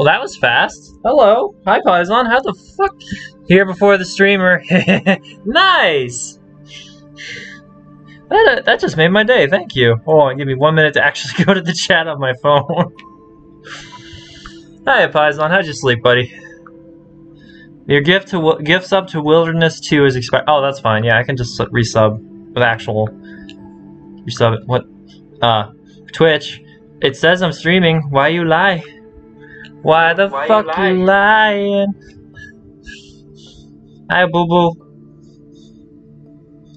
Well, that was fast. Hello. Hi, Paisan. How the fuck? Here before the streamer. nice! That, that just made my day. Thank you. Hold on. Give me one minute to actually go to the chat on my phone. Hi, Paisan. How'd you sleep, buddy? Your gift to gift sub to Wilderness 2 is expired. Oh, that's fine. Yeah, I can just resub with actual resub. What? Uh, Twitch. It says I'm streaming. Why you lie? Why the Why you fuck you, lying? Hi, boo boo.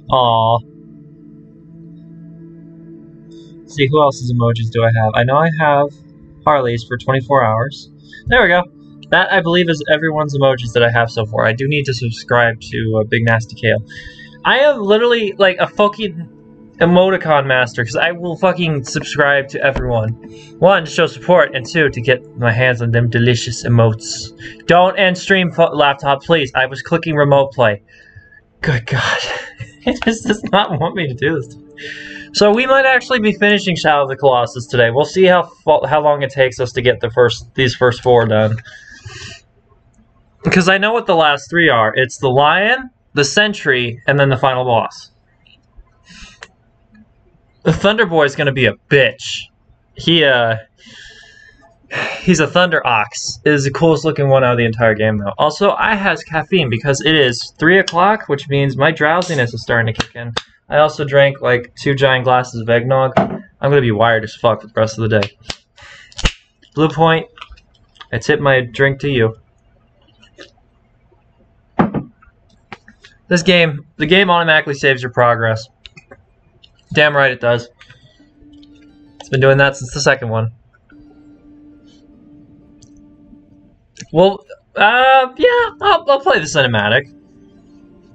Aw. see, who else's emojis do I have? I know I have Harley's for 24 hours. There we go. That, I believe, is everyone's emojis that I have so far. I do need to subscribe to uh, Big Nasty Kale. I have literally like a fucking emoticon master because I will fucking subscribe to everyone. One, to show support, and two, to get my hands on them delicious emotes. Don't end stream laptop, please. I was clicking remote play. Good God. it just does not want me to do this. So we might actually be finishing Shadow of the Colossus today. We'll see how how long it takes us to get the first these first four done. Because I know what the last three are. It's the Lion, the Sentry, and then the final boss. The Thunder Boy is going to be a bitch. He, uh... He's a Thunder Ox. It is the coolest looking one out of the entire game, though. Also, I has caffeine because it is 3 o'clock, which means my drowsiness is starting to kick in. I also drank, like, two giant glasses of eggnog. I'm going to be wired as fuck for the rest of the day. Bluepoint, I tip my drink to you. This game, the game automatically saves your progress. Damn right it does. It's been doing that since the second one. Well, uh, yeah, I'll, I'll play the cinematic.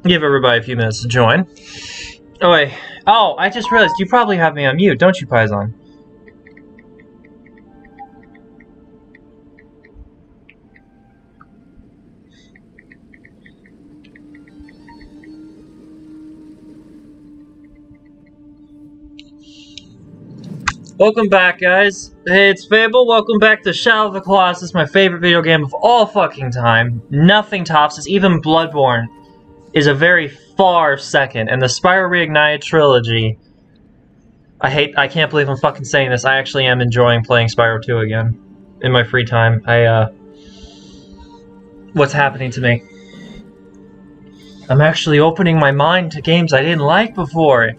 Give everybody a few minutes to join. Oh, wait. Oh, I just realized you probably have me on mute, don't you, Paisan? Welcome back, guys. Hey, it's Fable. Welcome back to Shadow of the Colossus, my favorite video game of all fucking time. Nothing tops this. Even Bloodborne is a very far second. And the Spyro Reignited trilogy. I hate. I can't believe I'm fucking saying this. I actually am enjoying playing Spyro 2 again in my free time. I uh, what's happening to me? I'm actually opening my mind to games I didn't like before.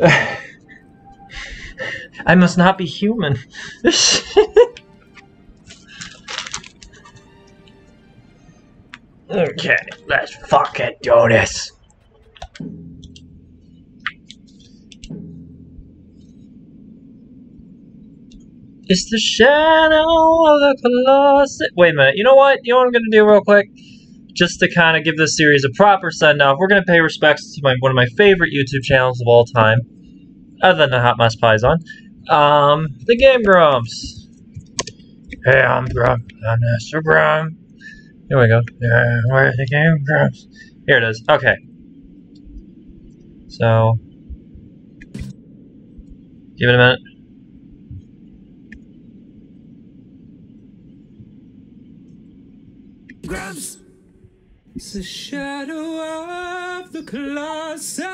I must not be human. okay, let's fucking do this. It's the shadow of the colossus. Wait a minute. You know what? You know what I'm gonna do real quick? Just to kind of give this series a proper send off, we're gonna pay respects to my one of my favorite YouTube channels of all time, other than the Hot Mess Paisan. Um, the Game Grumps. Hey, I'm Grump. I'm Mr. Grump. Here we go. Yeah, where's the Game Grumps? Here it is. Okay. So, give it a minute. Grumps. It's the shadow of the Colossus.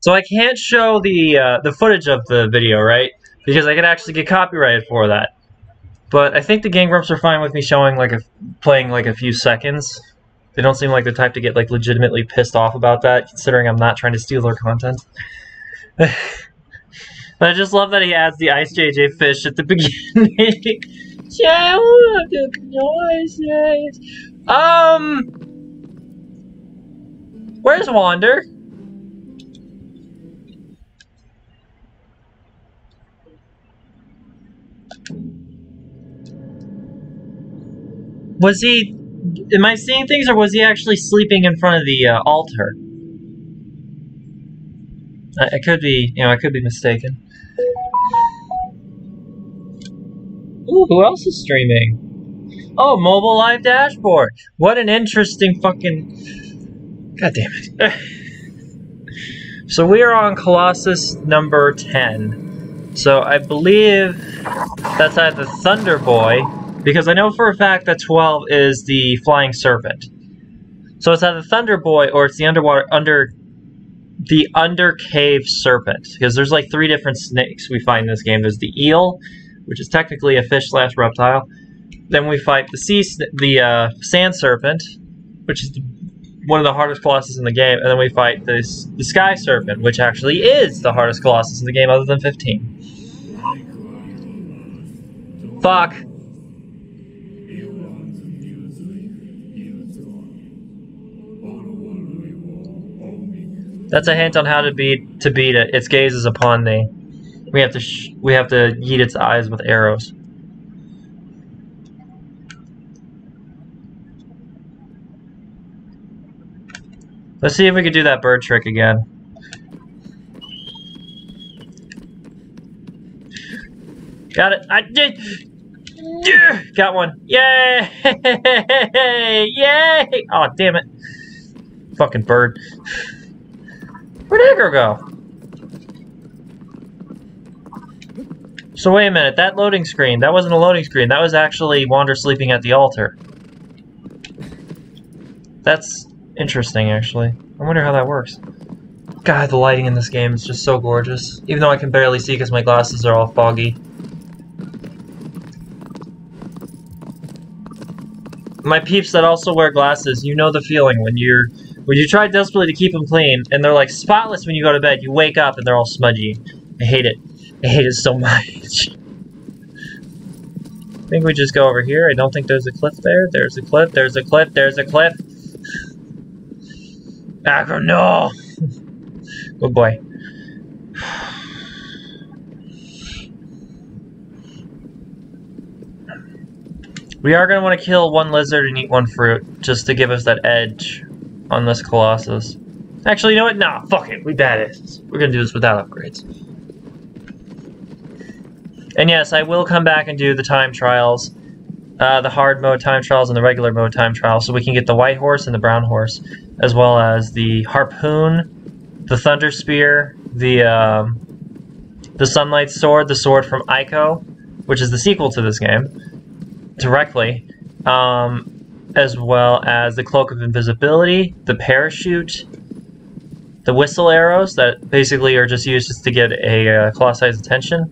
So I can't show the uh, the footage of the video, right? Because I could actually get copyrighted for that. But I think the Game Grumps are fine with me showing like a playing like a few seconds. They don't seem like the type to get like legitimately pissed off about that, considering I'm not trying to steal their content. but I just love that he adds the Ice JJ fish at the beginning. The noises. Um, where's Wander? Was he? Am I seeing things, or was he actually sleeping in front of the uh, altar? I, I could be, you know, I could be mistaken. Ooh, who else is streaming? Oh, mobile live dashboard. What an interesting fucking. God damn it. So we are on Colossus number 10. So I believe that's either the Thunder Boy, because I know for a fact that 12 is the Flying Serpent. So it's either the Thunder Boy or it's the underwater under the under cave serpent because there's like three different snakes we find in this game. There's the eel, which is technically a fish slash reptile. Then we fight the sea, the uh, sand serpent, which is the, one of the hardest colossus in the game. And then we fight the sky serpent, which actually is the hardest colossus in the game, other than 15. Fuck. That's a hint on how to beat to beat it. Its gaze is upon thee. We have to we have to yeet its eyes with arrows. Let's see if we can do that bird trick again. Got it. I did. Got one. Yay! Yay! Oh, damn it. Fucking bird. Where'd Agro go? So wait a minute, that loading screen, that wasn't a loading screen, that was actually Wander sleeping at the altar. That's interesting, actually. I wonder how that works. God, the lighting in this game is just so gorgeous. Even though I can barely see because my glasses are all foggy. My peeps that also wear glasses, you know the feeling when you're when you try desperately to keep them clean, and they're like spotless when you go to bed, you wake up and they're all smudgy. I hate it. I hate it so much. I think we just go over here. I don't think there's a cliff there. There's a cliff. There's a cliff. There's a cliff. Agro, no! Good boy. We are going to want to kill one lizard and eat one fruit, just to give us that edge on this Colossus. Actually, you know what? Nah, fuck it. We badass. We're gonna do this without upgrades. And yes, I will come back and do the time trials. Uh, the hard mode time trials and the regular mode time trials, so we can get the white horse and the brown horse, as well as the harpoon, the thunder spear, the um, the sunlight sword, the sword from Ico, which is the sequel to this game, directly. Um, as well as the Cloak of Invisibility, the Parachute, the Whistle Arrows that basically are just used just to get a uh, Colosse's attention,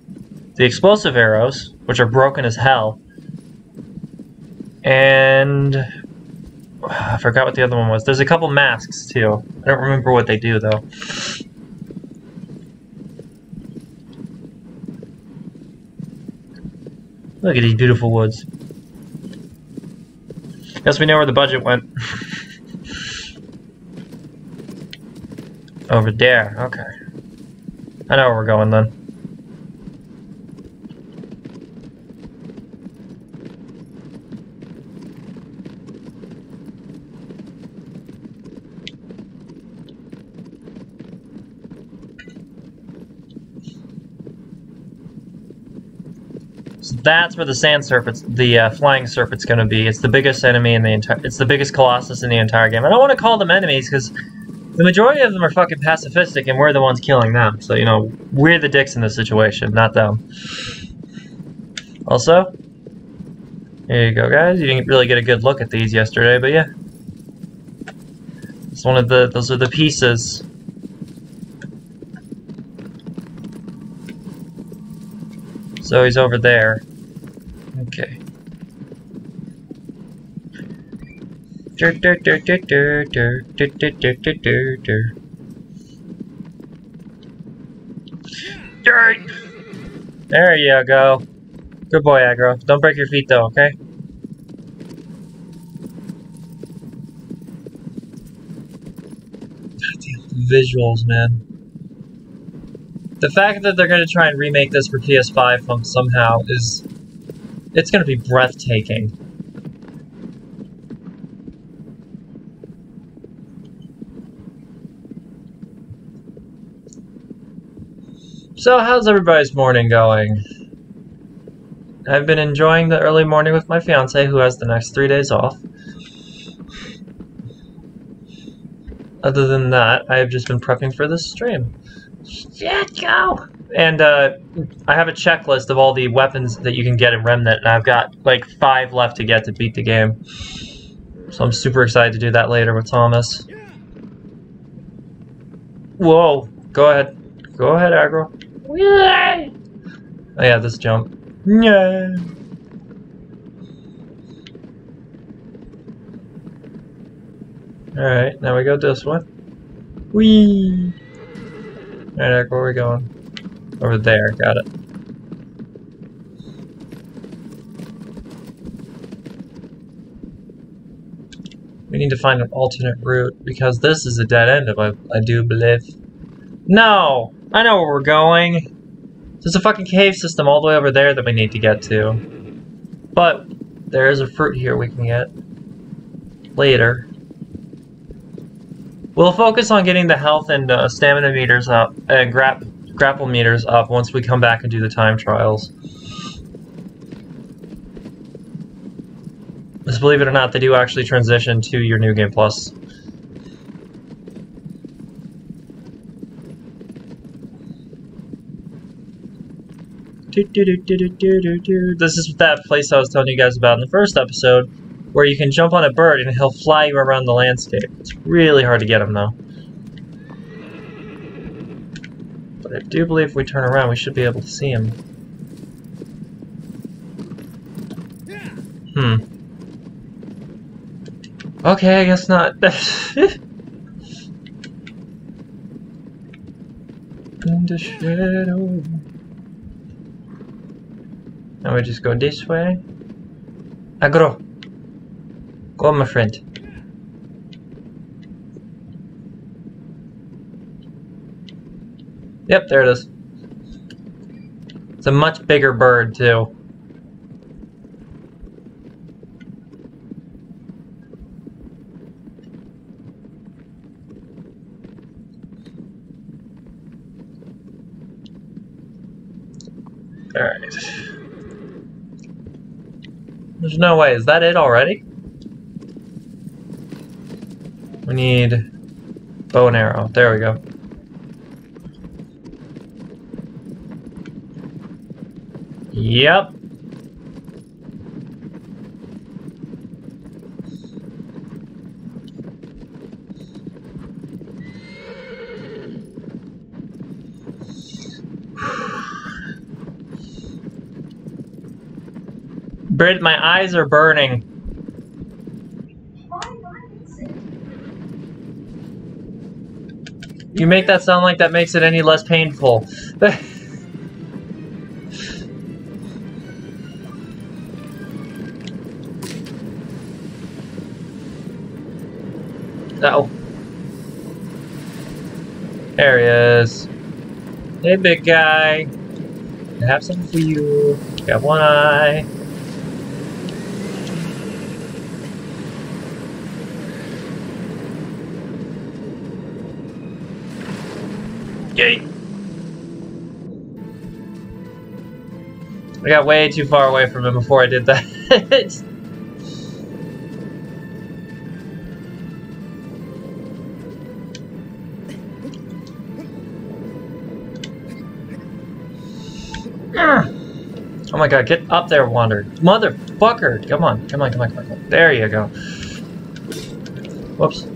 the Explosive Arrows, which are broken as hell, and I forgot what the other one was. There's a couple masks too. I don't remember what they do though. Look at these beautiful woods. Guess we know where the budget went. Over there, okay. I know where we're going then. That's where the sand serpent's, the uh, flying serpent's going to be. It's the biggest enemy in the entire. It's the biggest colossus in the entire game. I don't want to call them enemies because the majority of them are fucking pacifistic, and we're the ones killing them. So you know, we're the dicks in this situation, not them. Also, here you go, guys. You didn't really get a good look at these yesterday, but yeah, it's one of the. Those are the pieces. So he's over there. Okay. There you go. Good boy, Agro. Don't break your feet though, okay? Visuals, man. The fact that they're going to try and remake this for PS5 from somehow is it's to be breathtaking. So, how's everybody's morning going? I've been enjoying the early morning with my fiance, who has the next three days off. other than that, I have just been prepping for this stream. Shit, go! And uh, I have a checklist of all the weapons that you can get in Remnant, and I've got like five left to get to beat the game. So I'm super excited to do that later with Thomas. Whoa! Go ahead. Go ahead, agro. Oh yeah, this jump. Yeah. Alright, now we go this one. Whee! Alright, where are we going? Over there, got it. We need to find an alternate route, because this is a dead end, if I, I do believe. No! I know where we're going! There's a fucking cave system all the way over there that we need to get to. But, there is a fruit here we can get. Later. We'll focus on getting the health and uh, stamina meters up, and gra grapple meters up once we come back and do the time trials. Just believe it or not, they do actually transition to your New Game Plus. This is that place I was telling you guys about in the first episode, where you can jump on a bird and he'll fly you around the landscape. It's really hard to get him though. But I do believe if we turn around, we should be able to see him. Hmm. Okay, I guess not. In the shadow. Now we just go this way. Agro. Go, my friend. Yep, there it is. It's a much bigger bird, too. Alright. There's no way. Is that it already? We need bow and arrow. There we go. Yep. Brit, my eyes are burning. You make that sound like that makes it any less painful. Hey, big guy. I have something for you. Got one eye. Yay! I got way too far away from him before I did that. my god, get up there, Wander. Motherfucker! Come on, come on, come on, come on. Come on. There you go. Whoops.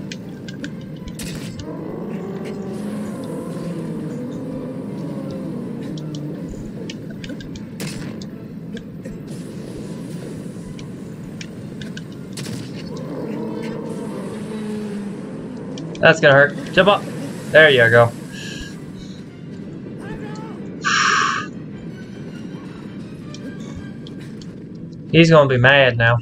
That's gonna hurt. Jump up. There you go. He's gonna be mad now.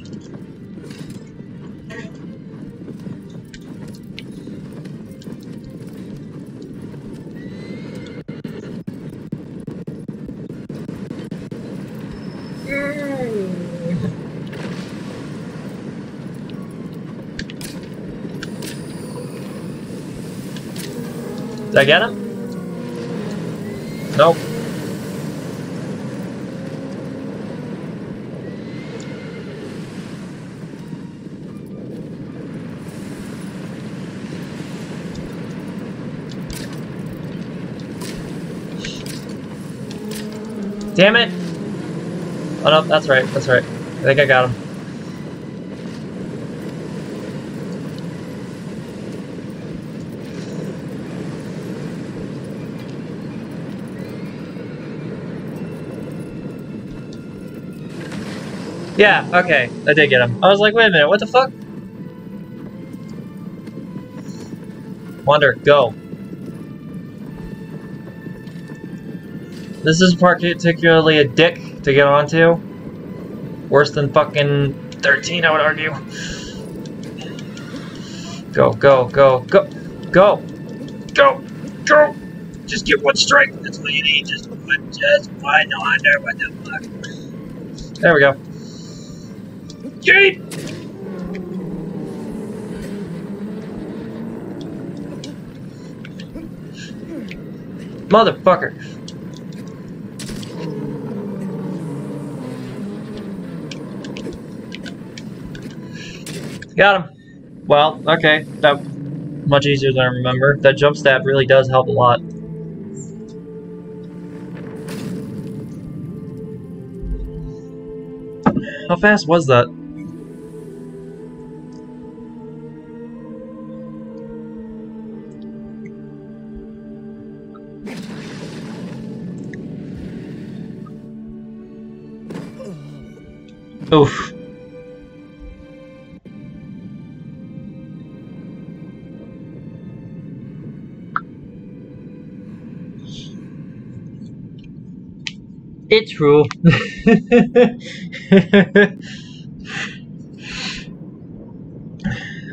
Did I get him? Nope. Damn it! Oh no, that's right, that's right. I think I got him. Yeah, okay, I did get him. I was like, wait a minute, what the fuck? Wander, go. This is particularly a dick to get onto. Worse than fucking 13, I would argue. Go, go, go, go, go, go, go! Just get one strike, that's what you need, just one, just one, what the fuck. There we go. Gate! Motherfucker. Got him. Well, okay. That much easier than I remember. That jump stab really does help a lot. How fast was that? Oof. It's true.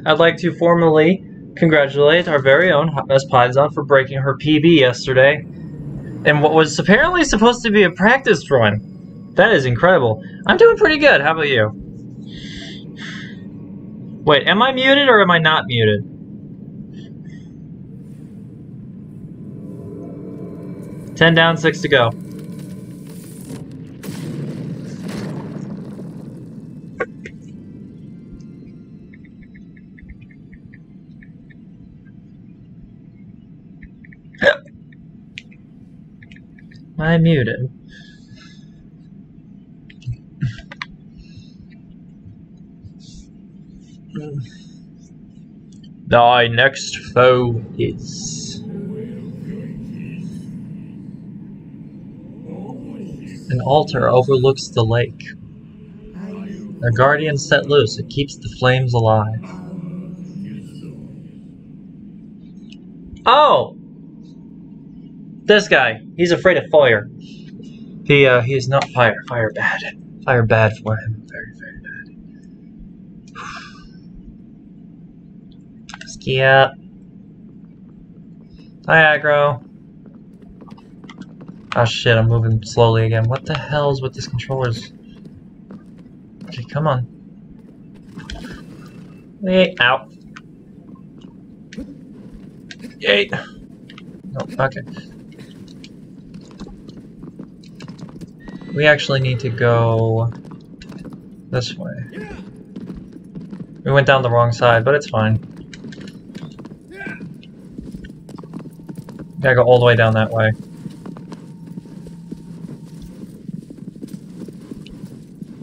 I'd like to formally congratulate our very own Hot Mess for breaking her PB yesterday in what was apparently supposed to be a practice run. That is incredible. I'm doing pretty good. How about you? Wait, am I muted or am I not muted? Ten down, six to go. I muted. Thy next foe is. An altar overlooks the lake. A guardian set loose, it keeps the flames alive. Oh! This guy, he's afraid of fire. He, uh, he is not fire. Fire bad. Fire bad for him. Very, very bad. Ski up. Hi, agro. Oh shit, I'm moving slowly again. What the hell's with this controllers? Okay, come on. Hey, ow. Yay. No, okay. We actually need to go this way. We went down the wrong side, but it's fine. Gotta go all the way down that way.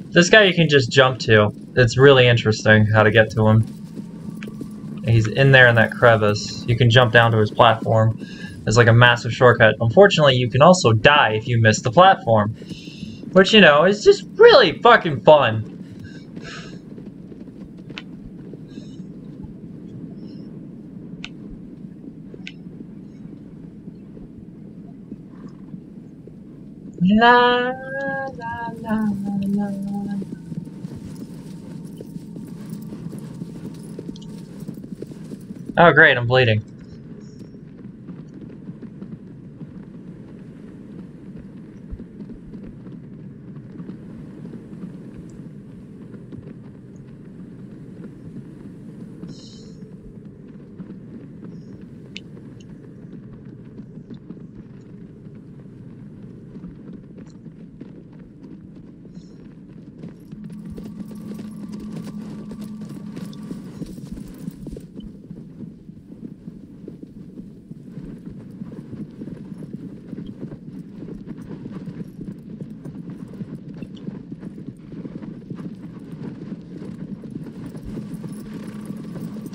This guy you can just jump to. It's really interesting how to get to him. He's in there in that crevice. You can jump down to his platform. It's like a massive shortcut. Unfortunately, you can also die if you miss the platform. Which, you know, is just really fucking fun. La la la la la. Oh great, I'm bleeding.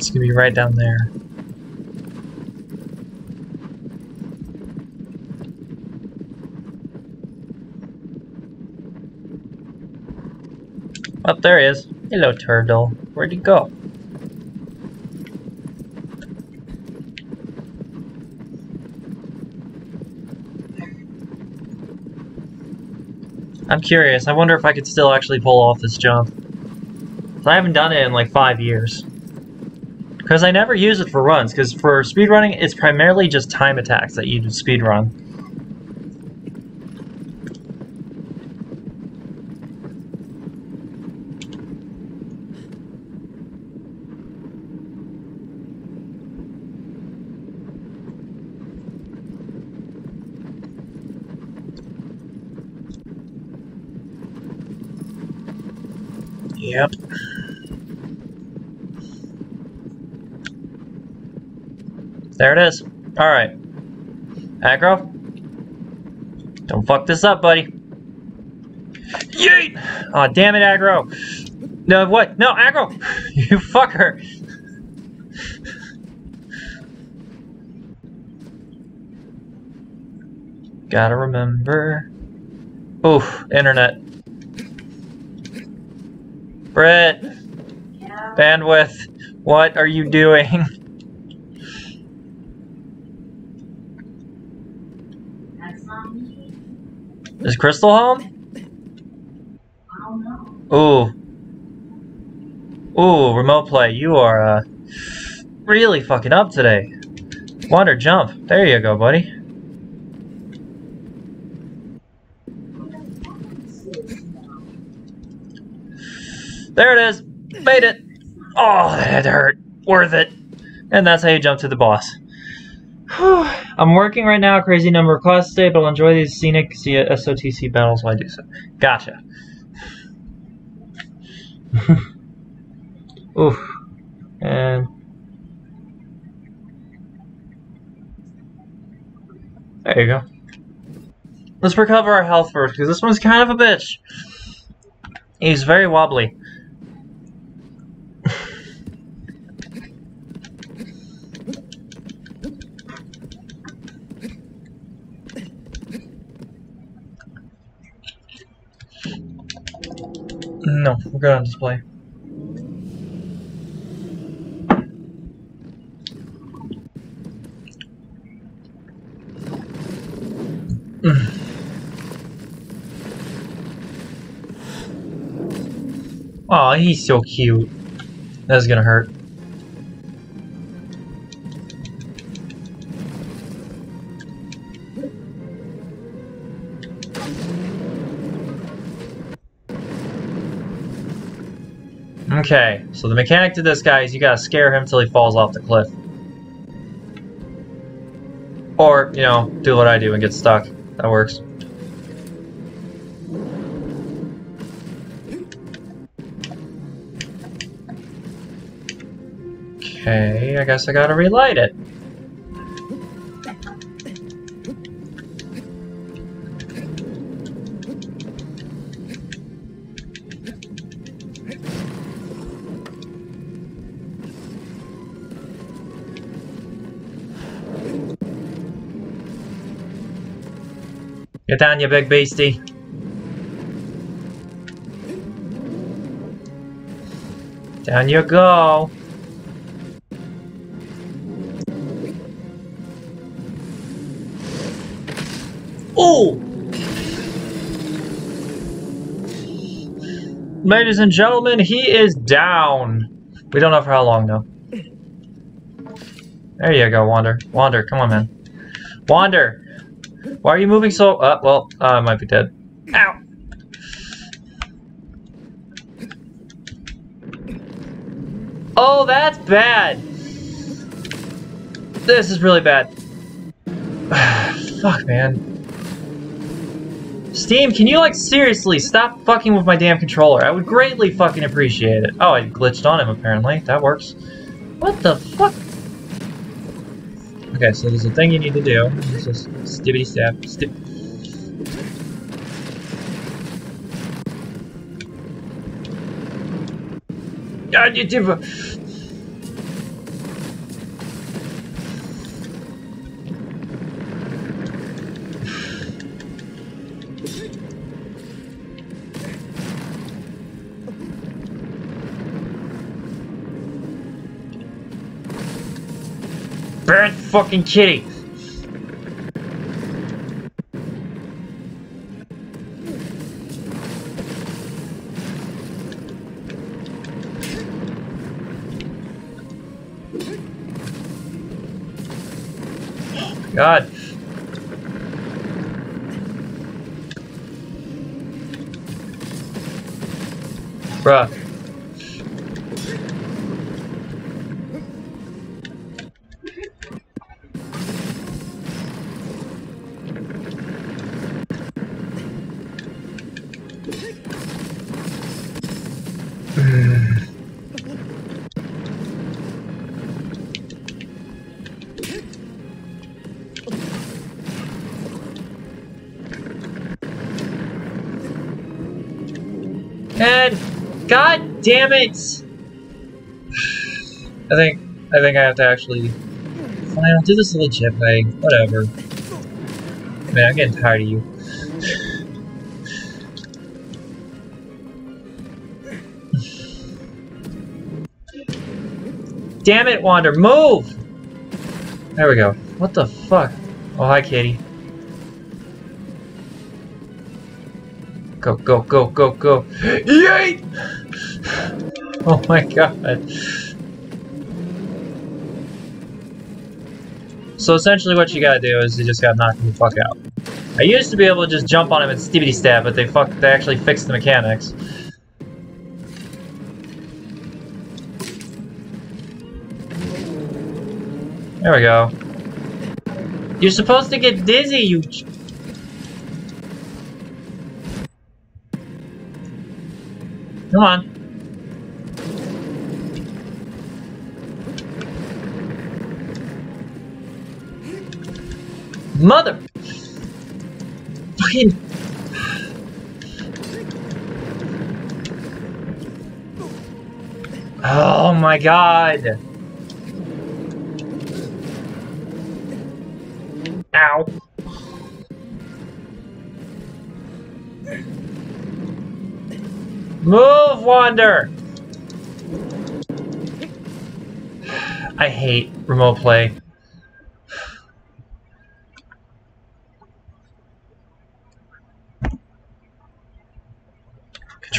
It's gonna be right down there. Up oh, there he is. Hello, turtle. Where'd he go? I'm curious. I wonder if I could still actually pull off this jump. I haven't done it in like five years. Because I never use it for runs, because for speedrunning, it's primarily just time attacks that you speedrun. There it is. Alright. Agro. Don't fuck this up, buddy. Yeet! Aw, oh, damn it, agro. No, what? No, agro! you fucker! Gotta remember. Oof, internet. Brett! Yeah. Bandwidth, what are you doing? That's not me. Is Crystal home? Ooh. Ooh, remote play. You are, uh, really fucking up today. Wander, jump. There you go, buddy. There it is. Made it. Oh, that hurt. Worth it. And that's how you jump to the boss. I'm working right now, crazy number of classes today, but I'll enjoy these scenic SOTC battles while I do so. Gotcha. Oof. And... There you go. Let's recover our health first, because this one's kind of a bitch. He's very wobbly. Good on display. oh, he's so cute. That's gonna hurt. Okay, so the mechanic to this guy is you gotta scare him till he falls off the cliff. Or, you know, do what I do and get stuck. That works. Okay, I guess I gotta relight it. Get down, you big beastie. Down you go. Oh! Ladies and gentlemen, he is down. We don't know for how long, though. There you go, Wander. Wander, come on, man. Wander! Why are you moving so... Uh, well, uh, I might be dead. Ow! Oh, that's bad! This is really bad. Fuck, man. Steam, can you, like, seriously stop fucking with my damn controller? I would greatly fucking appreciate it. Oh, I glitched on him, apparently. That works. What the fuck? Okay, so there's a thing you need to do. It's just stibbity stab. Stip. God, you fucking kitty! God. Bruh. Damn it! I think I think I have to actually fine, I'll do this legit way. Whatever. Man, I'm getting tired of you. Damn it, Wander, move! There we go. What the fuck? Oh, hi, Katie. Go, go, go, go, go. Yay! Oh my god. So essentially what you gotta do is you just gotta knock him the fuck out. I used to be able to just jump on him and stibbity stab, but they fuck they actually fixed the mechanics. There we go. You're supposed to get dizzy, you Come on. Mother! Fucking... Oh my god! Ow. Move, Wander! I hate remote play.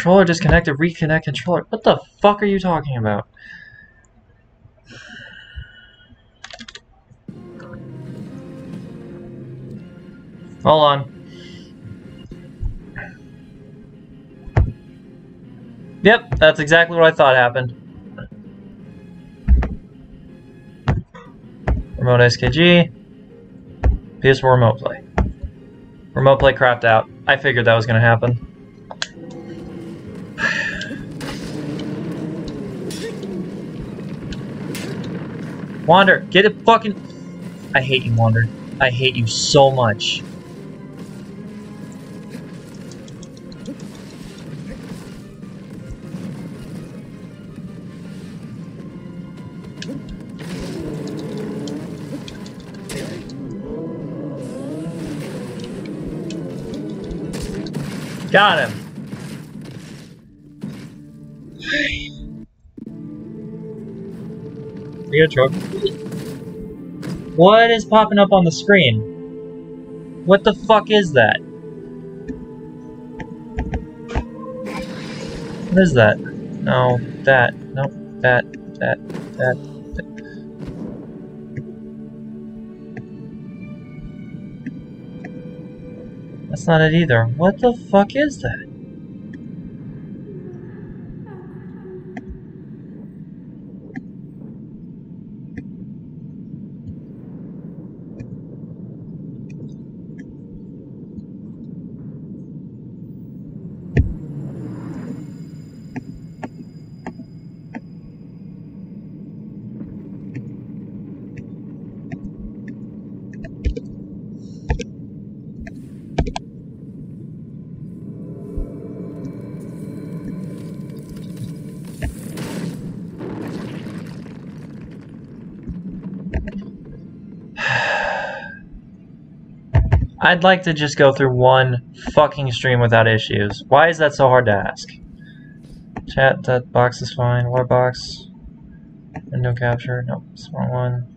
Controller disconnected, reconnect controller. What the fuck are you talking about? Hold on. Yep, that's exactly what I thought happened. Remote SKG. PS4 remote play. Remote play crapped out. I figured that was gonna happen. Wander, get it fucking... I hate you, Wander. I hate you so much. Got him. You got? What is popping up on the screen? What the fuck is that? What is that? No, that. Nope, that, that. that. That's not it either. What the fuck is that? I'd like to just go through one fucking stream without issues. Why is that so hard to ask? Chat, that box is fine. What box? Window capture. Nope, it's wrong one.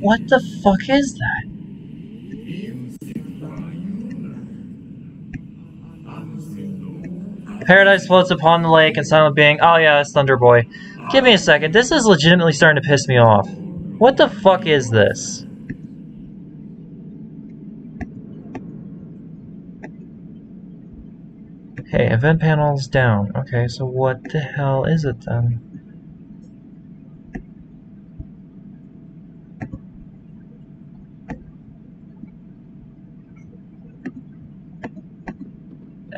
What the fuck is that? Paradise floats upon the lake and silent being. Oh yeah, it's Thunder Boy. Give me a second. This is legitimately starting to piss me off. What the fuck is this? Okay, event panel's down. Okay, so what the hell is it then?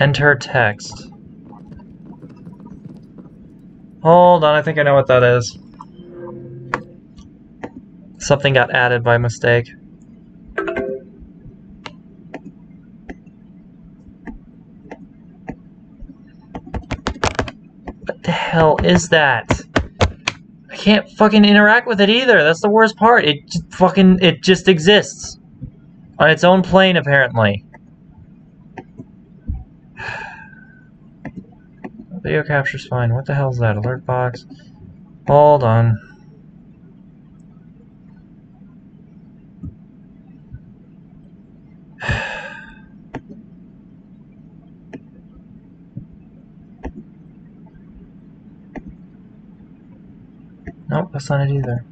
Enter text. Hold on, I think I know what that is. Something got added by mistake. What the hell is that? I can't fucking interact with it either. That's the worst part. It fucking it just exists on its own plane apparently. Video capture's fine. What the hell's that? Alert box. Hold on. Nope, that's not it either.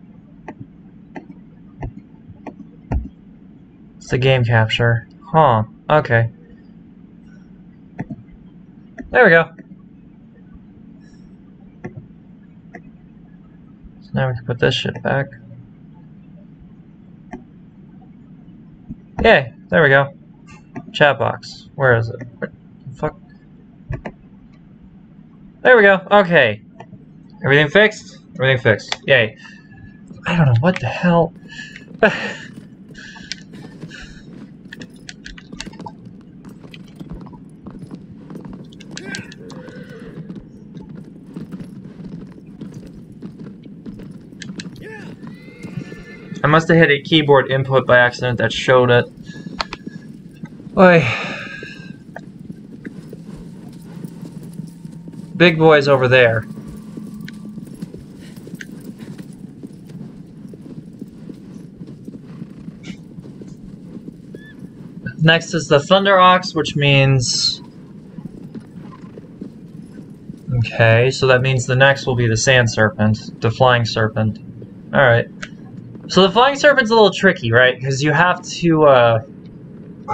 It's the game capture. Huh. Okay. There we go. So now we can put this shit back. Yay, there we go. Chat box. Where is it? The fuck? There we go. Okay. Everything fixed? Everything fixed. Yay. I don't know what the hell. I must have hit a keyboard input by accident that showed it. Boy. Big boy's over there. Next is the Thunder Ox, which means... Okay, so that means the next will be the Sand Serpent, the Flying Serpent. Alright. So the Flying Serpent's a little tricky, right? Because you have to, uh...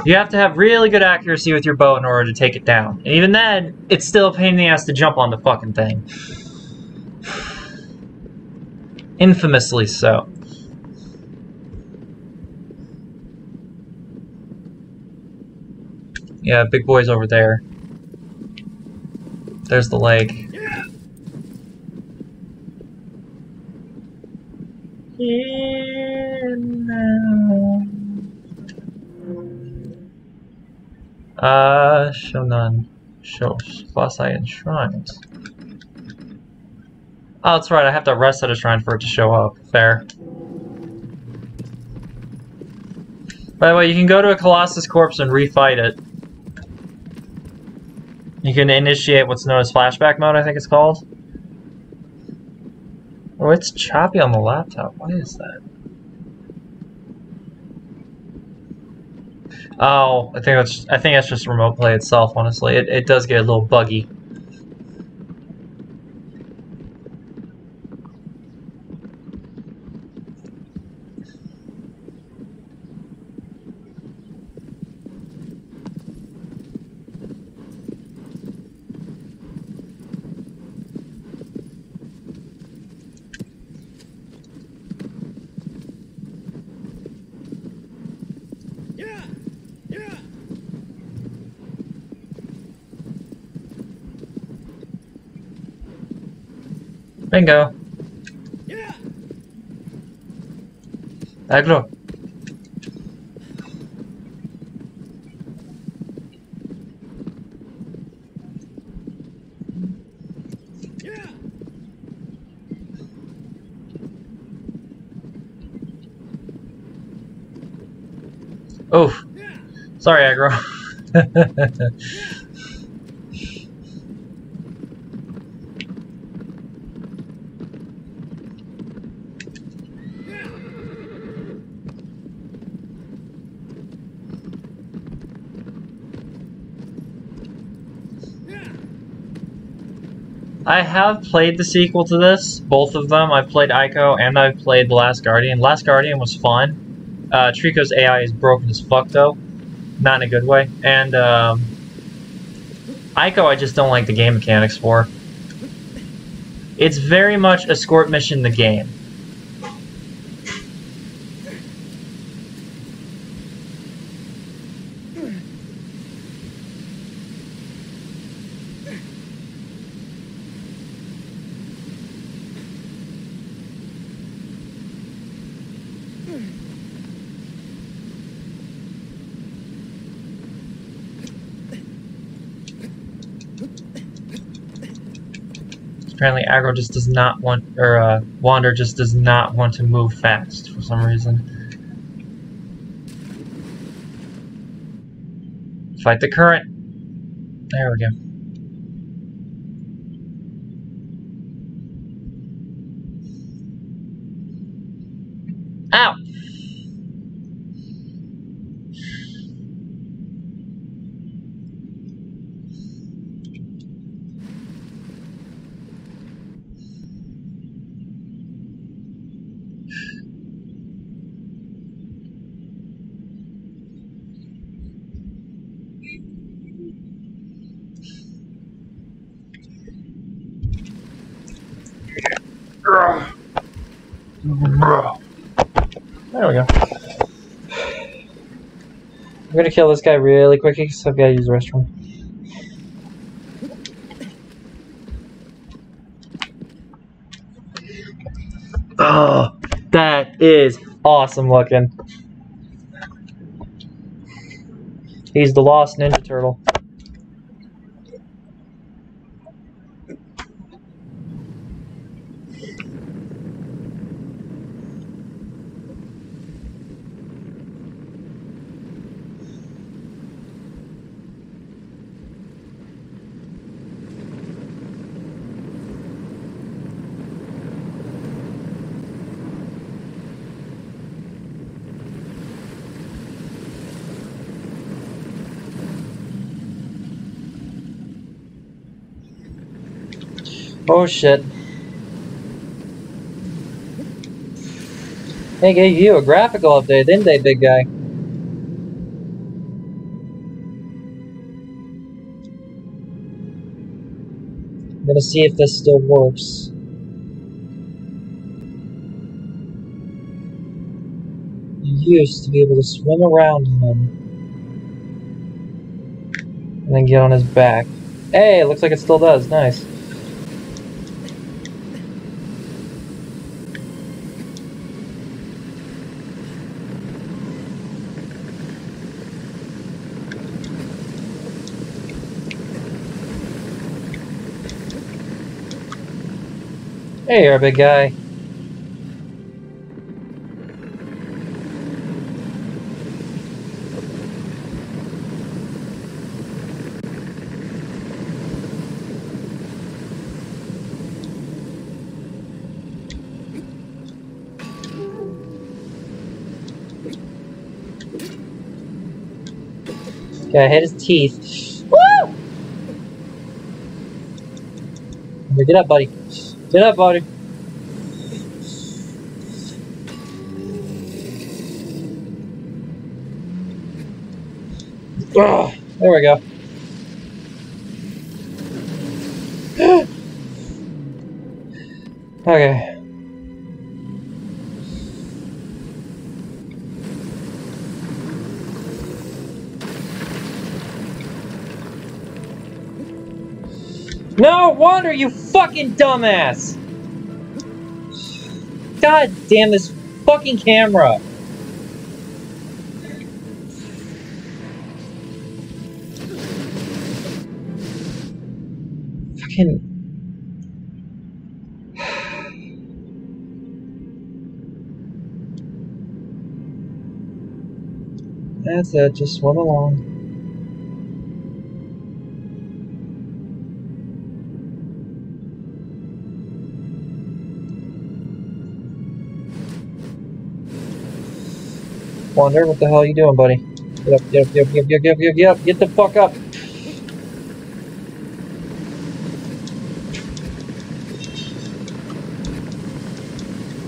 You have to have really good accuracy with your bow in order to take it down. And even then, it's still a pain in the ass to jump on the fucking thing. Infamously so. Yeah, big boy's over there. There's the lake. Uh, Shonan. Show quasi enshrined. Oh, that's right, I have to rest at a shrine for it to show up. Fair. By the way, you can go to a Colossus corpse and refight it. You can initiate what's known as flashback mode, I think it's called. Oh, it's choppy on the laptop. Why is that? Oh, I think that's I think that's just remote play itself, honestly. It it does get a little buggy. Bingo. Agro. Oh, sorry, aggro. I have played the sequel to this, both of them. I've played Ico and I've played The Last Guardian. Last Guardian was fun. Uh, Trico's AI is broken as fuck though, not in a good way. And um, Ico, I just don't like the game mechanics for. It's very much a escort mission the game. Apparently, Agro just does not want, or uh, Wander just does not want to move fast for some reason. Fight the current. There we go. Ow! There we go. I'm gonna kill this guy really quick because I've gotta use the restroom. Oh, that is awesome looking. He's the lost Ninja Turtle. Oh shit. They gave you a graphical update, didn't they, big guy? I'm gonna see if this still works. You used to be able to swim around him. And then get on his back. Hey, looks like it still does. Nice. Hey, you're a big guy. Gotta hit his teeth. Woo! Get up, buddy. Get up, buddy. Oh, there we go. okay. No wonder you fucking dumbass! God damn this fucking camera! Fucking. That's it, just swim along. Wander, what the hell are you doing, buddy? Get up, get up, get up, get up, get up, get up, get up, get the fuck up!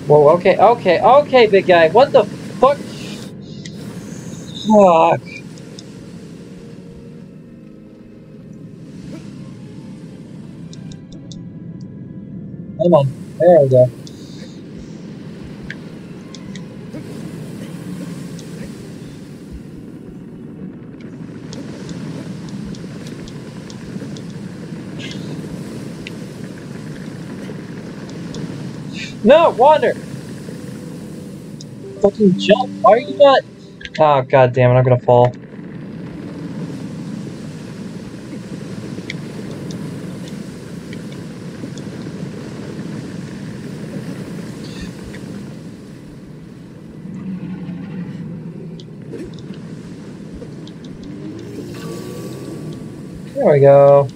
Whoa, okay, okay, okay, big guy, what the fuck? Fuck. Come on, there we go. No, Wander! Fucking jump! Why are you not? Oh god damn it! I'm gonna fall. There we go.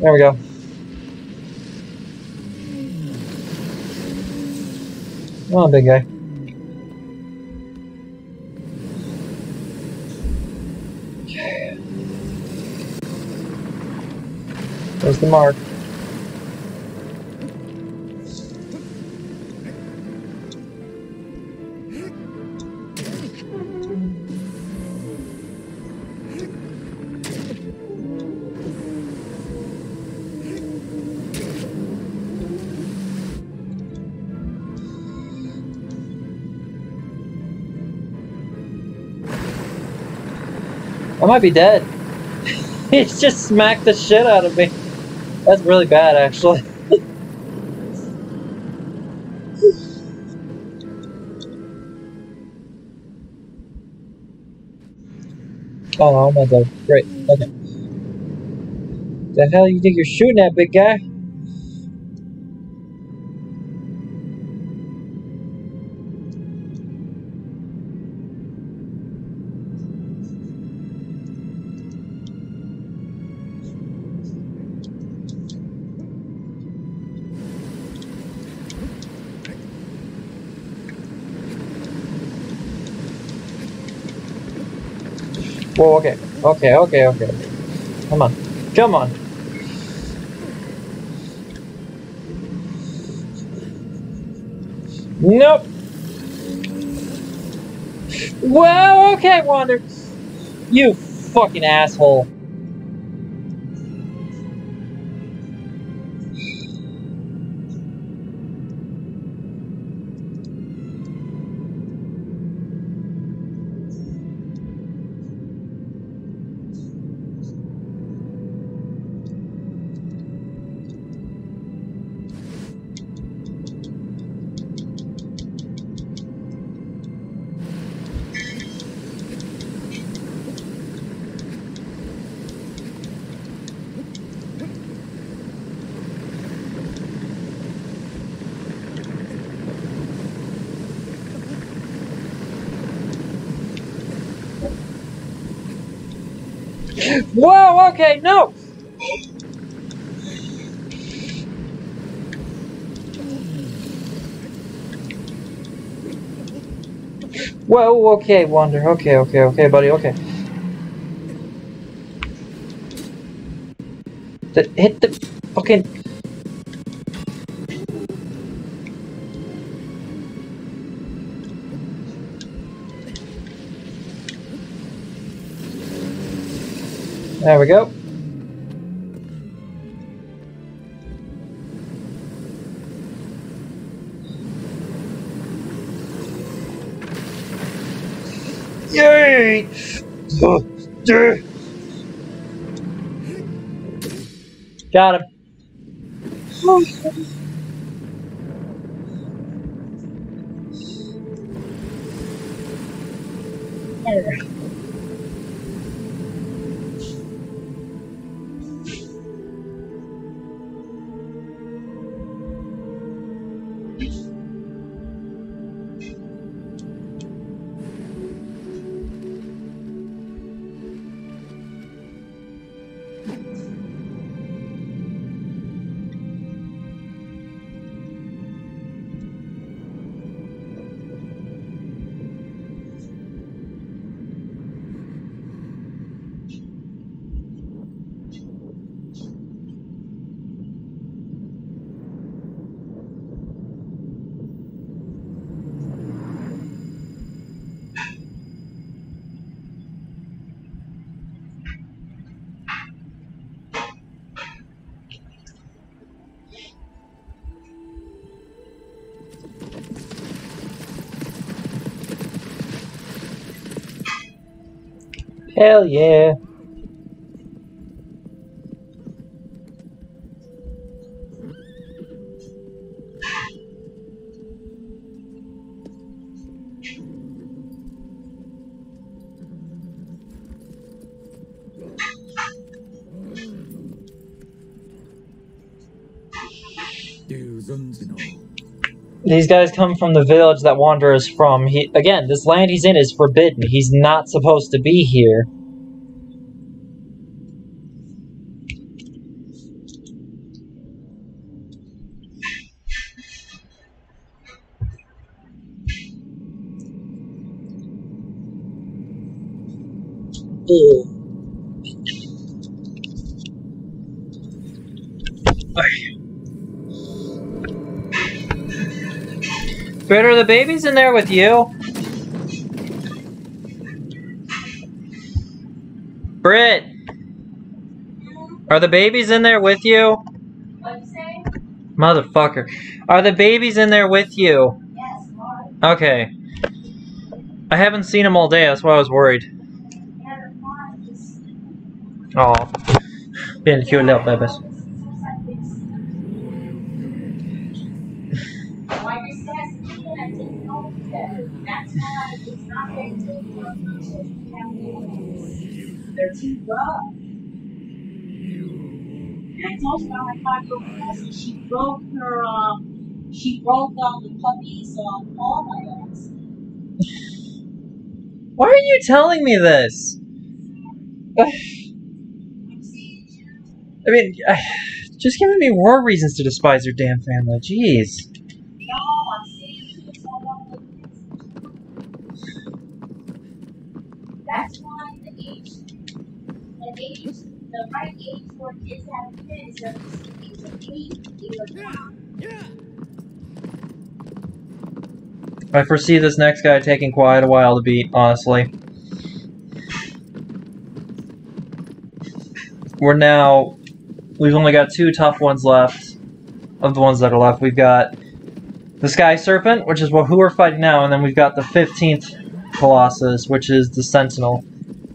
There we go. On, big guy. There's the mark. I might be dead. He's just smacked the shit out of me. That's really bad, actually. oh, I'm not dead. Great. Okay. The hell you think you're shooting at, big guy? Whoa, okay. Okay, okay, okay. Come on. Come on. Nope. Well, okay, Wander. You fucking asshole. Okay, no! Whoa, okay, Wander. Okay, okay, okay, buddy, okay. Hit the fucking. There we go. Yay! Got him. Oh. Hell yeah. These guys come from the village that Wanderer is from. He again, this land he's in is forbidden. He's not supposed to be here. Ugh. Britt, are the babies in there with you? Britt! Are the babies in there with you? What'd you say? Motherfucker. Are the babies in there with you? Yes. Okay. I haven't seen them all day, that's why I was worried. Yeah, Oh. Being cute little babies. About my five-year-old cousin. She broke her, um, she broke um, the puppy's um, paw by accident. Why are you telling me this? I mean, just giving me more reasons to despise your damn family. Jeez. No, I'm seeing you. It's all wrong with this. That's why the age, the age, the right age for kids to have kids I foresee this next guy taking quite a while to beat, honestly. We're now... We've only got two tough ones left. Of the ones that are left. We've got the Sky Serpent, which is what who we're fighting now, and then we've got the 15th Colossus, which is the Sentinel.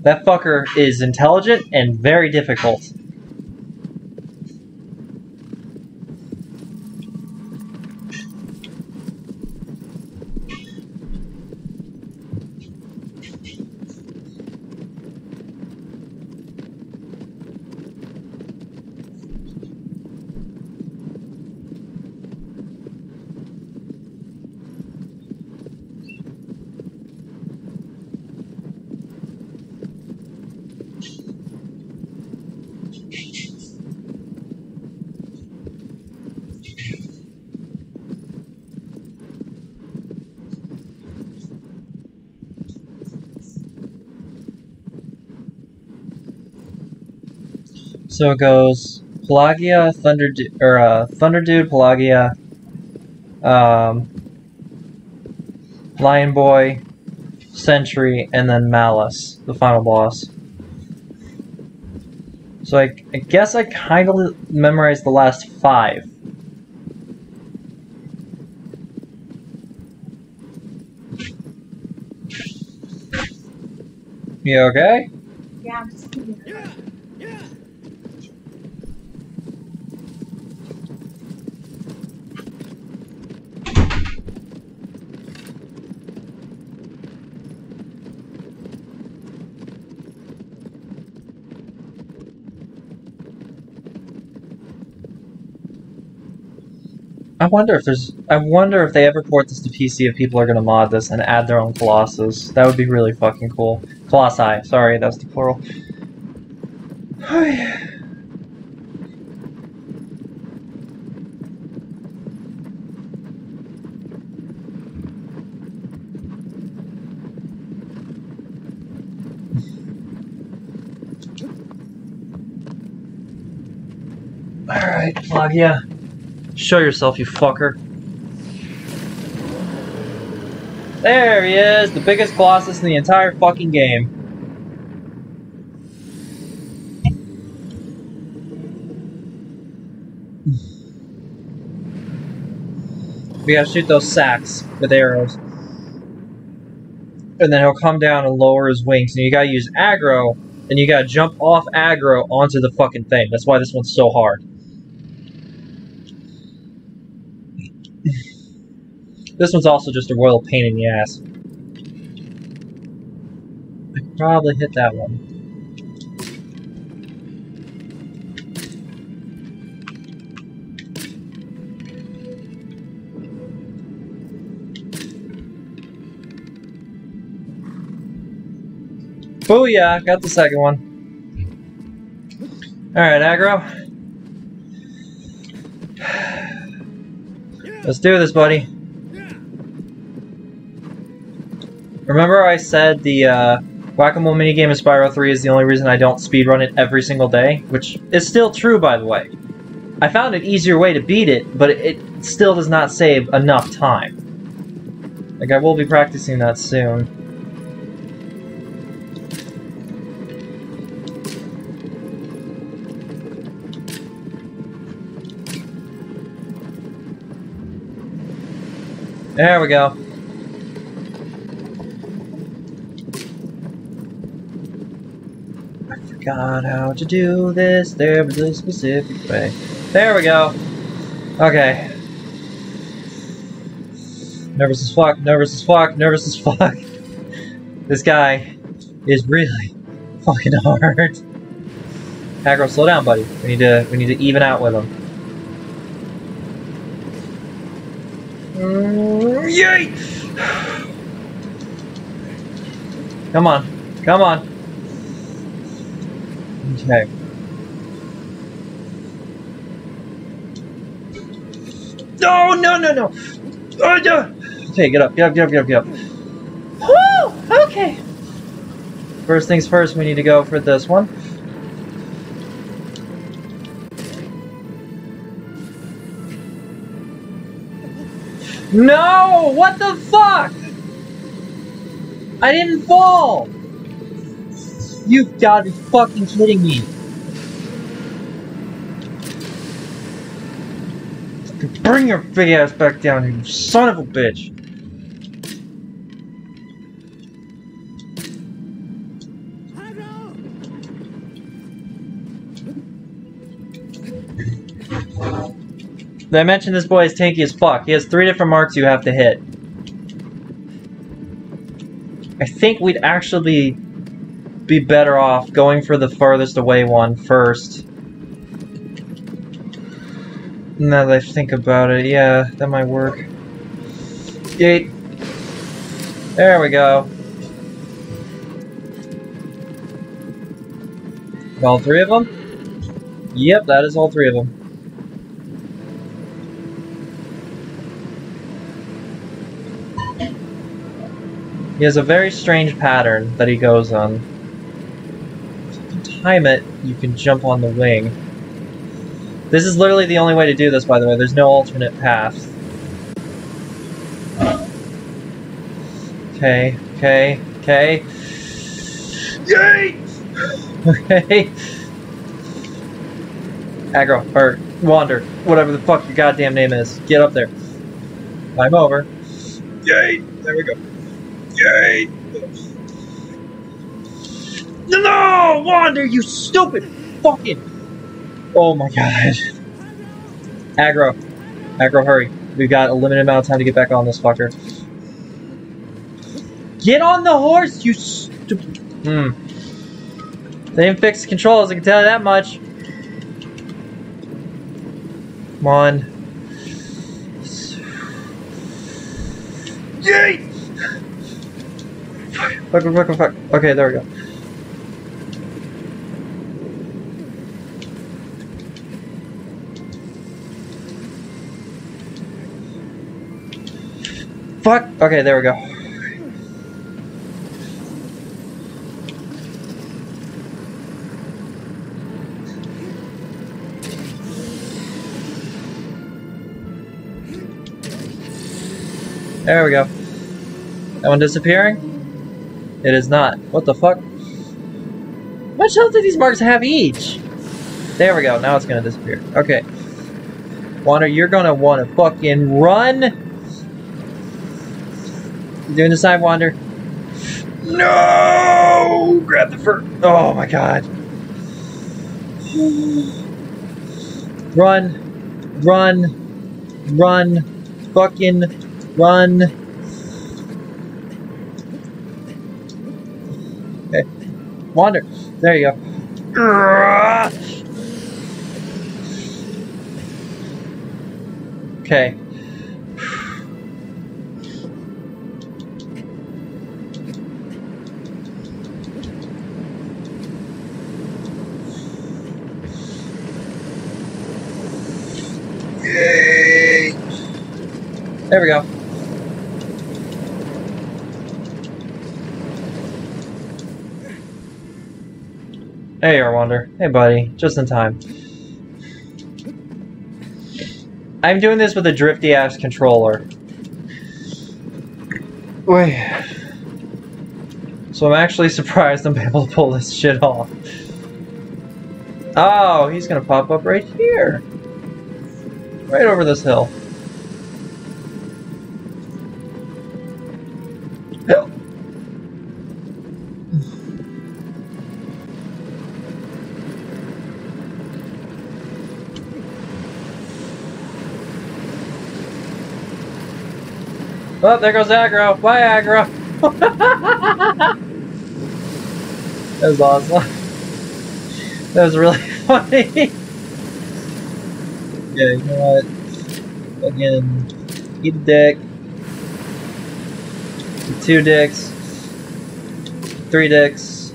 That fucker is intelligent and very difficult. So it goes Pelagia, Thunder, or uh, Thunder Dude, Pelagia, um, Lion Boy, Sentry, and then Malus, the final boss. So I, I guess I kind of memorized the last five. You okay? Wonder if there's. I wonder if they ever port this to PC if people are gonna mod this and add their own Colossus. That would be really fucking cool. Colossi, sorry, that's the plural. Alright, Pelagia. Show yourself, you fucker. There he is, the biggest Colossus in the entire fucking game. We gotta shoot those sacks with arrows. and then he'll come down and lower his wings, and you gotta use agro, and you gotta jump off agro onto the fucking thing. That's why this one's so hard. This one's also just a royal pain in the ass. I probably hit that one. Booyah! Got the second one. Alright, agro. Let's do this, buddy. Remember I said the uh, Whack-A-Mole minigame in Spyro 3 is the only reason I don't speedrun it every single day? Which is still true, by the way. I found an easier way to beat it, but it still does not save enough time. Like, I will be practicing that soon. There we go. I forgot how to do this. There was a specific way. There we go. Okay. Nervous as fuck, nervous as fuck, nervous as fuck. This guy is really fucking hard. Agro, slow down, buddy. We need to we need to even out with him. Yay! Come on. Come on. Okay. No, no, no, no! Oh, no! Okay, get up, get up, get up, get up, get up. Woo! Okay. First things first, we need to go for this one. No! What the fuck? I didn't fall! You've gotta be fucking kidding me. Bring your big ass back down here, you son of a bitch. Did I mention this boy is tanky as fuck? He has three different marks you have to hit. I think we'd actually be better off going for the furthest away one first. Now that I think about it, yeah, that might work. Gate. There we go. All three of them? Yep, that is all three of them. He has a very strange pattern that he goes on. If you can time it, you can jump on the wing. This is literally the only way to do this, by the way. There's no alternate path. Okay, okay, okay. Yay! Okay. Agro, or Wander, whatever the fuck your goddamn name is. Get up there. I'm over. Yay! There we go. Yay! No! Wander, you stupid fucking... Oh my god. Agro. Agro, hurry. We've got a limited amount of time to get back on this fucker. Get on the horse, you stupid... Hmm. They didn't fix the controls, I can tell you that much. Come on. Yay! Fuck, fuck, fuck, fuck. Okay, there we go. Fuck! Okay, there we go. There we go. That one disappearing? It is not. What the fuck? How much health do these marks have each? There we go. Now it's gonna disappear. Okay. Wander, you're gonna wanna fucking run! You doing the side, Wander? No! Grab the fur. Oh my god. Run. Run. Run. Fucking run. Wander. There you go. Okay. Yay! There we go. Hey, Arwander. Hey, buddy. Just in time. I'm doing this with a drifty ass controller. Wait. So I'm actually surprised I'm able to pull this shit off. Oh, he's gonna pop up right here. Right over this hill. Oh, there goes agro. Bye, agro. that was awesome. That was really funny. yeah, you know what? Again, eat a dick. Two dicks. Three dicks.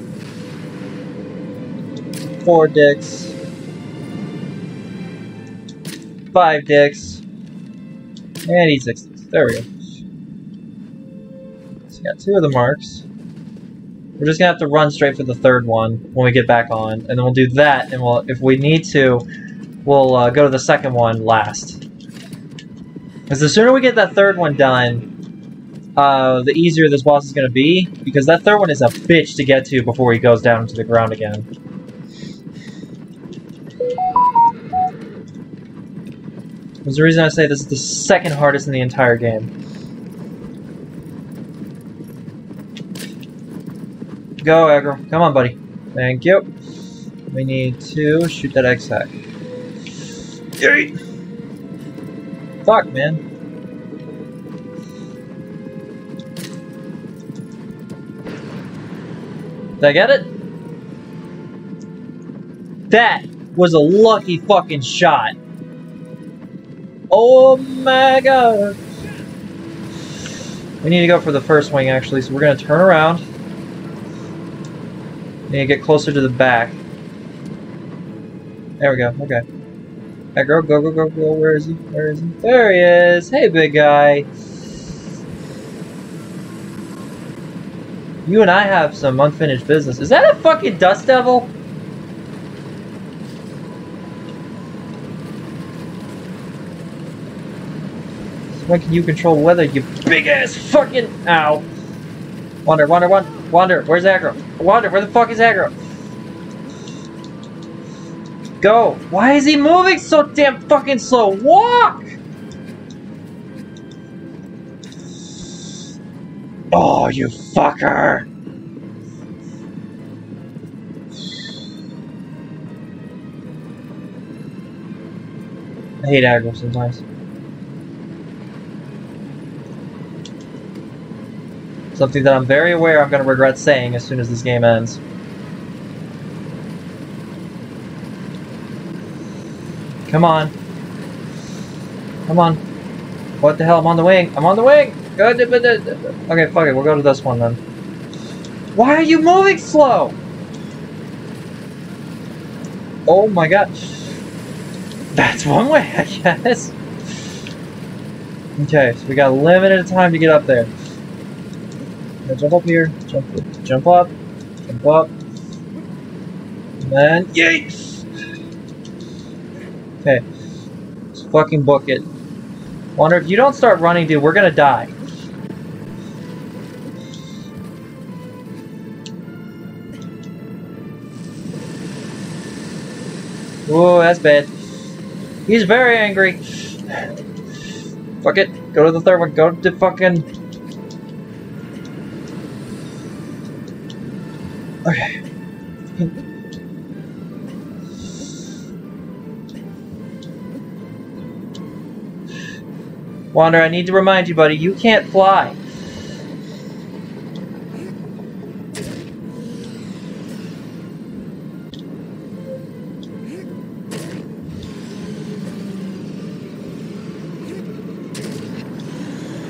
Four dicks. Five dicks. And eat six. There we go. So got two of the marks. We're just gonna have to run straight for the third one when we get back on, and then we'll do that, and we'll, if we need to, we'll uh, go to the second one last. Because the sooner we get that third one done, uh, the easier this boss is gonna be, because that third one is a bitch to get to before he goes down to the ground again. There's a reason I say this is the second hardest in the entire game. Go, agro. Come on, buddy. Thank you. We need to shoot that X-Hack. Yay! Fuck, man. Did I get it? That was a lucky fucking shot. Oh my god. We need to go for the first wing actually, so we're gonna turn around. Need to get closer to the back. There we go, okay. Hey, girl, go, go, go, go. Where is he? Where is he? There he is! Hey, big guy! You and I have some unfinished business. Is that a fucking Dust Devil? When can you control weather, you big ass fucking ow? Wander, Wander, Wander, Wander. Where's agro? Wander, where the fuck is agro? Go. Why is he moving so damn fucking slow? Walk. Oh, you fucker. I hate agro sometimes. Something that I'm very aware I'm going to regret saying as soon as this game ends. Come on. Come on. What the hell? I'm on the wing. I'm on the wing. Okay, fuck it. We'll go to this one then. Why are you moving slow? Oh my gosh. That's one way, I guess. Okay, so we got limited time to get up there. Jump up here, jump, jump up, jump up, and then yeet. Okay, let's fucking book it. Wander if you don't start running, dude, we're gonna die. Whoa, that's bad. He's very angry. Fuck it. Go to the third one. Go to fucking Wander, I need to remind you, buddy, you can't fly.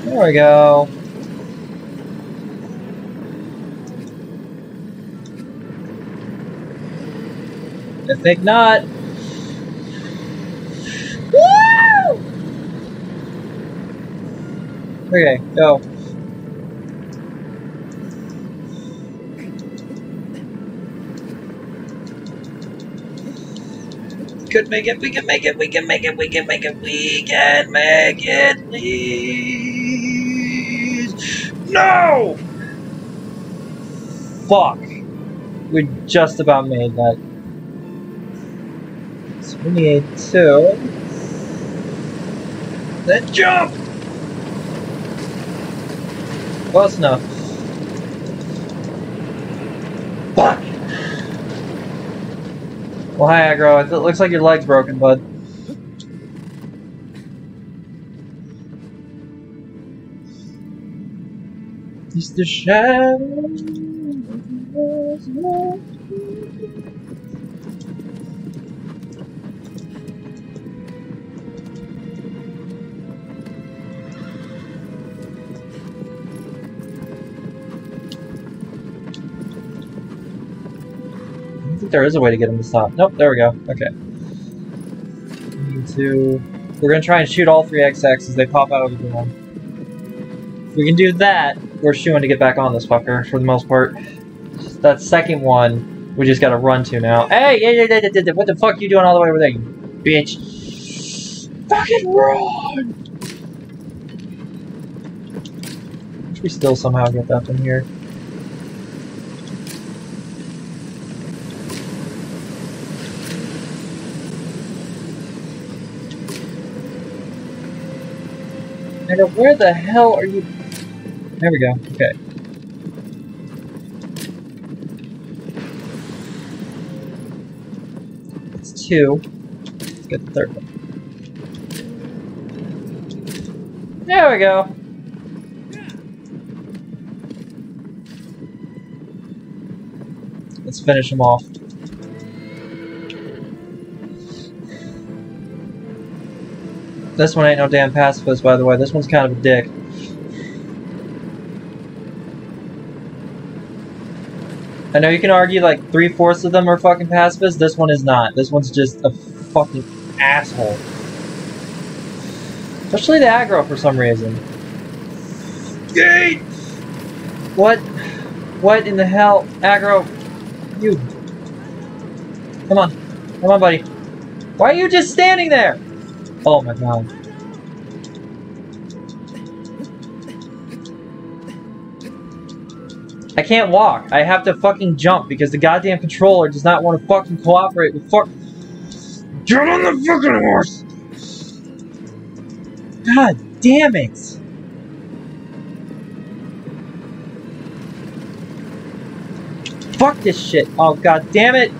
There we go. I think not. Woo! Okay, go. Could make it, we can make it, we can make it, we can make it, we can make it, please. No! Fuck. We just about made that. So we need two. Then jump! Close enough. Fuck! Well, hi, Agro. It looks like your leg's broken, bud. It's the shadow. There is a way to get him to stop. Nope, there we go. Okay. Need to... We're gonna try and shoot all three XX as they pop out of the ground. If we can do that, we're shooing to get back on this fucker, for the most part. That second one, we just gotta run to now. Hey, hey, hey, hey, hey, what the fuck are you doing all the way over there, bitch? Fucking run! We still somehow get that from here. Nigga, where the hell are you? There we go. Okay. It's two. Let's get the third one. There we go. Let's finish him off. This one ain't no damn pacifist, by the way. This one's kind of a dick. I know you can argue like three fourths of them are fucking pacifists. This one is not. This one's just a fucking asshole. Especially the agro for some reason. Gate! What? What in the hell? Agro. You. Come on. Come on, buddy. Why are you just standing there? Oh my god. I can't walk. I have to fucking jump because the goddamn controller does not want to fucking cooperate with fuck. Get on the fucking horse! God damn it! Fuck this shit! Oh god damn it!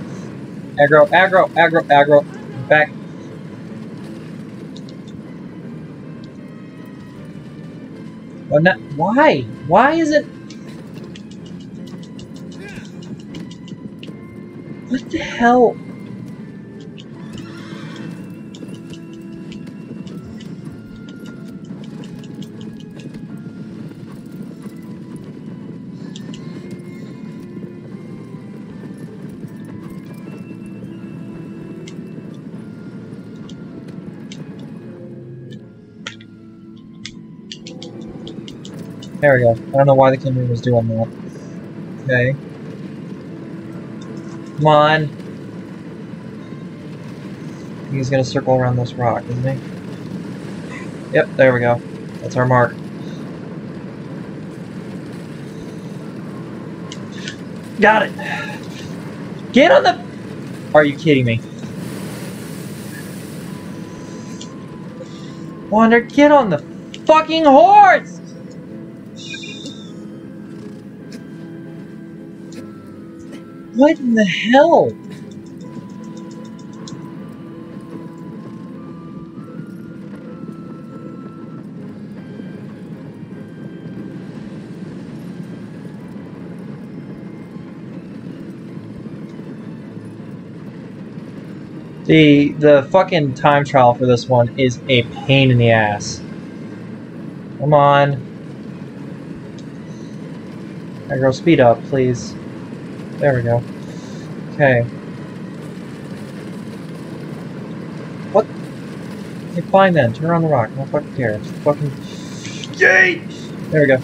Agro, agro, agro, agro. Back. Well, not, why? Why is it? What the hell? There we go. I don't know why the camera was doing that. Okay. Come on. He's gonna circle around this rock, isn't he? Yep, there we go. That's our mark. Got it! Get on the... Are you kidding me? Wander, get on the fucking horse! What in the hell? The the fucking time trial for this one is a pain in the ass. Come on. Agro, speed up, please. There we go. Okay. What? Okay, fine then. Turn around the rock. No fucking care. Just fucking. Yay! There we go.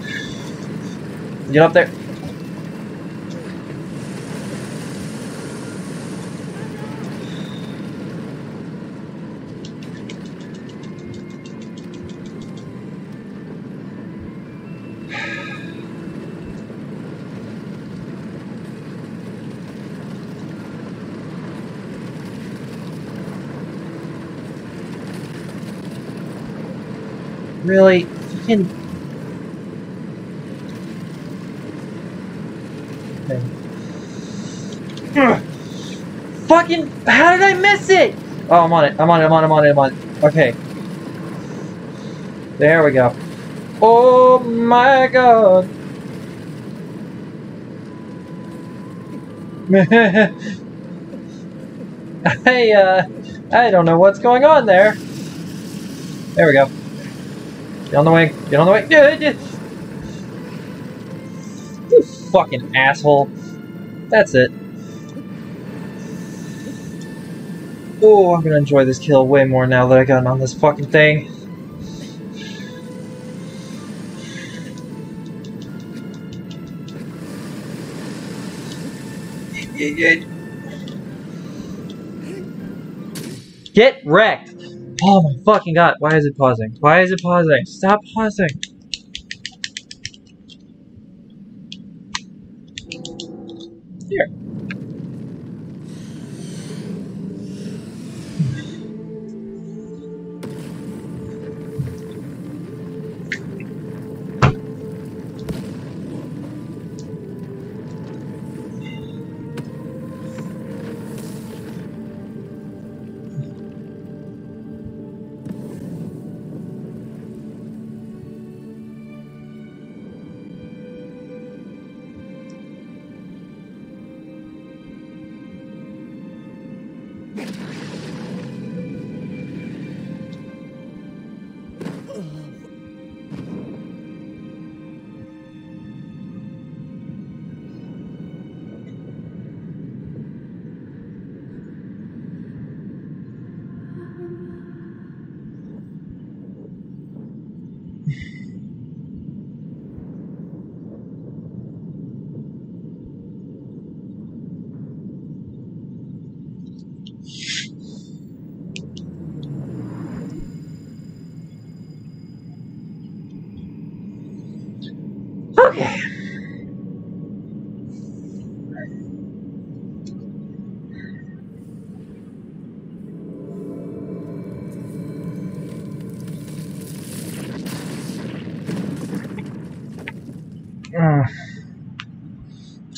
Get up there. Really? Fucking. Okay. Ugh. Fucking. How did I miss it? Oh, I'm on it. I'm on it. I'm on it. I'm on it. I'm on it. Okay. There we go. Oh my god. I, uh, I don't know what's going on there. There we go. Get on the way. Get on the way. Yeah. You fucking asshole. That's it. Oh, I'm gonna enjoy this kill way more now that I got on this fucking thing. Get wrecked! Oh my fucking god, why is it pausing? Why is it pausing? Stop pausing!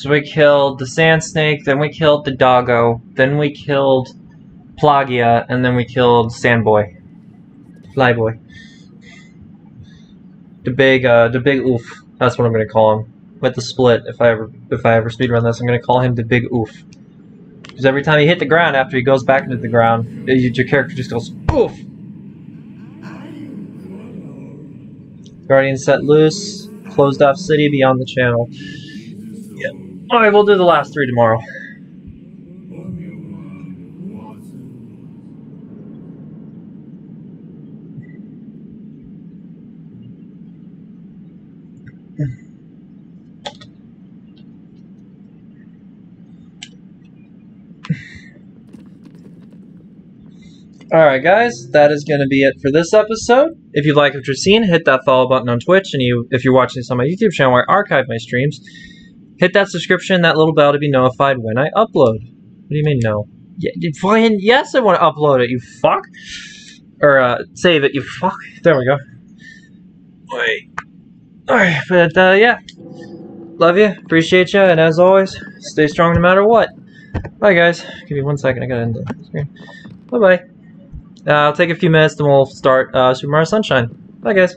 So we killed the sand snake, then we killed the doggo, then we killed Pelagia, and then we killed Sandboy. Flyboy. The big uh the big oof. That's what I'm gonna call him. With the split, if I ever if I ever speedrun this, I'm gonna call him the big oof. Because every time he hit the ground after he goes back into the ground, your character just goes oof. Guardian set loose. Closed off city beyond the channel. Yep. Alright, we'll do the last three tomorrow. Alright guys, that is going to be it for this episode. If you like what you're seeing, hit that follow button on Twitch, and you, if you're watching this on my YouTube channel where I archive my streams, hit that subscription, that little bell to be notified when I upload. What do you mean no? Yeah, fucking yes, I want to upload it. You fuck, or uh, save it. You fuck. There we go. Wait. All right, but uh, yeah. love you, appreciate you, and as always, stay strong no matter what. Bye, guys. Give me one second. I gotta end the screen. Bye bye. Uh, I'll take a few minutes, then we'll start uh, Super Mario Sunshine. Bye, guys.